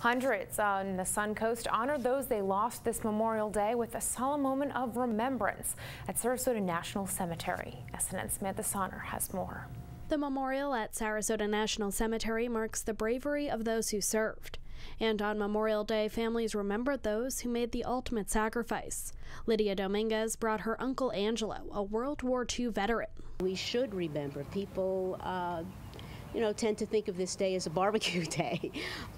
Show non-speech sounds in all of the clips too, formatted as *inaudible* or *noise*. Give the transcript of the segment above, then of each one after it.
Hundreds on the Sun Coast honored those they lost this Memorial Day with a solemn moment of remembrance at Sarasota National Cemetery. SNN Samantha Sonner has more. The memorial at Sarasota National Cemetery marks the bravery of those who served. And on Memorial Day, families remembered those who made the ultimate sacrifice. Lydia Dominguez brought her uncle Angelo, a World War II veteran. We should remember people. Uh, you know, tend to think of this day as a barbecue *laughs* day,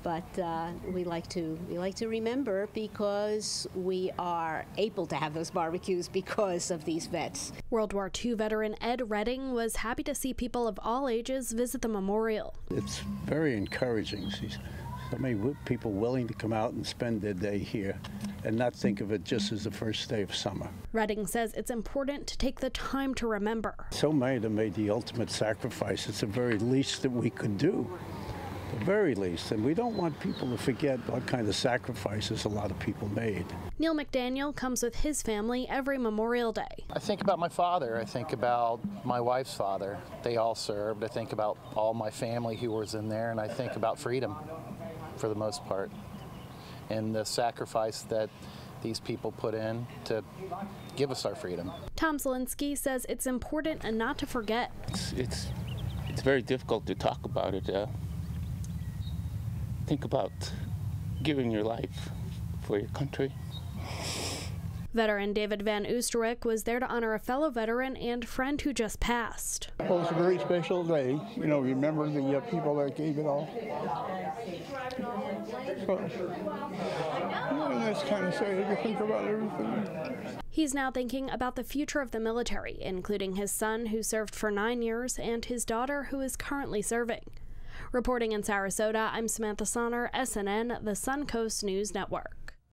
but uh, we like to we like to remember because we are able to have those barbecues because of these vets. World War II veteran Ed Redding was happy to see people of all ages visit the memorial. It's very encouraging. See so many people willing to come out and spend their day here and not think of it just as the first day of summer. Redding says it's important to take the time to remember. So many of them made the ultimate sacrifice. It's the very least that we could do. The very least, and we don't want people to forget what kind of sacrifices a lot of people made. Neil McDaniel comes with his family every Memorial Day. I think about my father. I think about my wife's father. They all served. I think about all my family who was in there, and I think about freedom for the most part and the sacrifice that these people put in to give us our freedom. Tom Zelinsky says it's important and not to forget. It's it's, it's very difficult to talk about it. Uh, think about giving your life for your country. Veteran David Van Oosterwick was there to honor a fellow veteran and friend who just passed. Well, it's a very special day. You know, remember the uh, people that gave it all. So, that's kind of sad to think about everything. He's now thinking about the future of the military, including his son, who served for nine years, and his daughter, who is currently serving. Reporting in Sarasota, I'm Samantha Sonner, SNN, the Suncoast News Network.